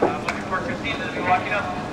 I'm looking for Christina to be walking up.